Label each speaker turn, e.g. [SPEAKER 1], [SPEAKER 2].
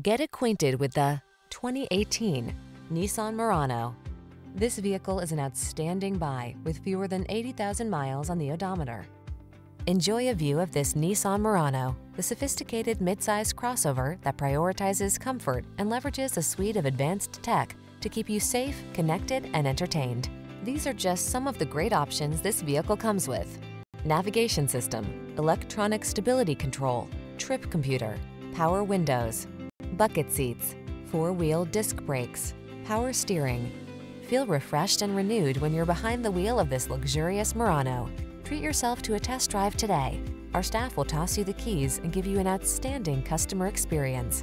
[SPEAKER 1] Get acquainted with the 2018 Nissan Murano. This vehicle is an outstanding buy with fewer than 80,000 miles on the odometer. Enjoy a view of this Nissan Murano, the sophisticated midsize crossover that prioritizes comfort and leverages a suite of advanced tech to keep you safe, connected, and entertained. These are just some of the great options this vehicle comes with. Navigation system, electronic stability control, trip computer, power windows, bucket seats, four-wheel disc brakes, power steering. Feel refreshed and renewed when you're behind the wheel of this luxurious Murano. Treat yourself to a test drive today. Our staff will toss you the keys and give you an outstanding customer experience.